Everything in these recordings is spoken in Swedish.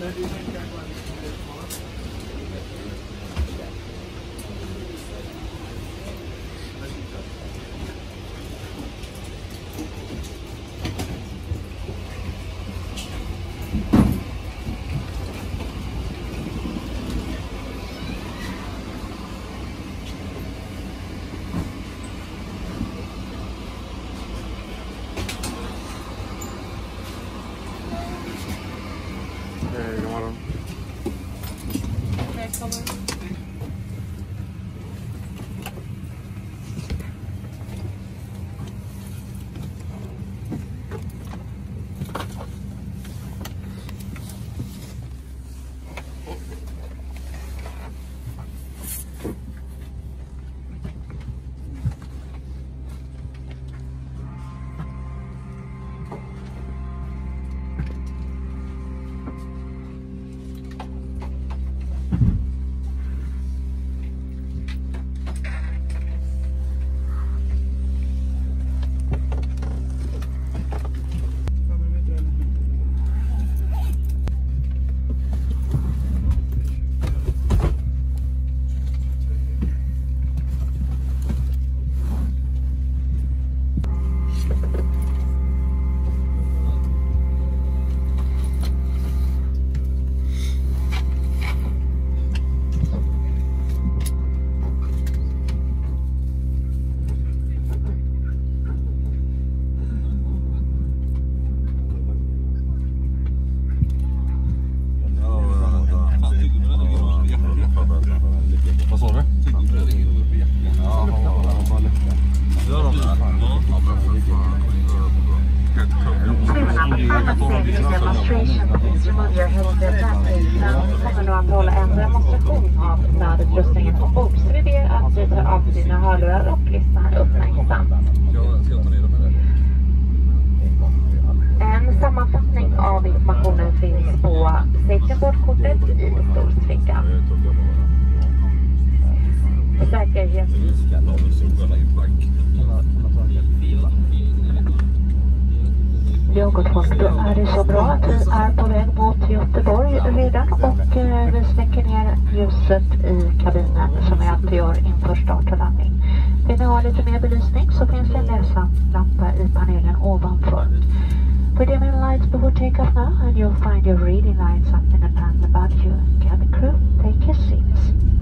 Beleza, Säkerhet Ja, gott folk, då är det så bra att vi är på väg mot Göteborg redan och eh, vi släcker ner ljuset i kabinen som vi alltid gör inför start och landning. Vill ni ha lite mer belysning så finns det en läslampa i panelen ovanför. For dimming lights before takeoff now and you'll find your reading lights up in the panel above you. Cabin crew, take your seats.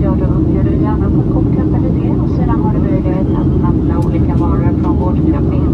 gör du, bjuder gärna på en kopp kaffe eller te och sedan har du möjlighet att handla olika varor från vårt café.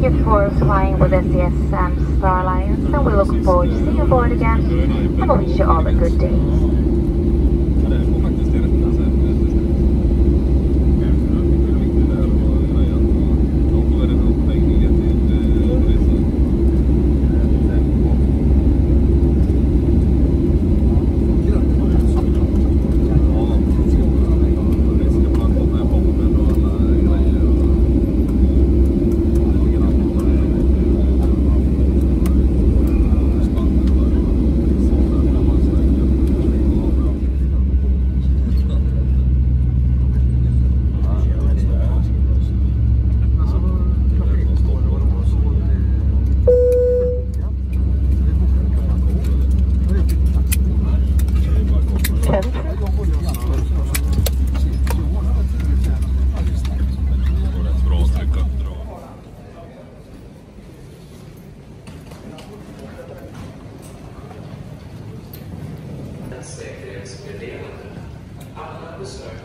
Thank you for flying with SES and um, Star Alliance and we look forward to seeing you aboard again and we wish you all a good day.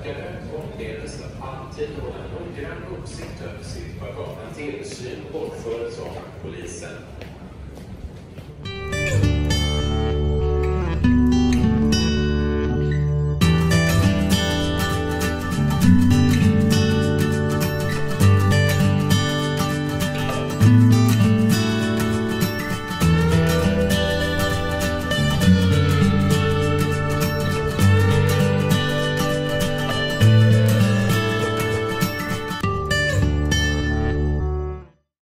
Besökare ombeds att alltid hålla noggrann uppsikt över sitt bagage. Tillsyn bortförs av polisen.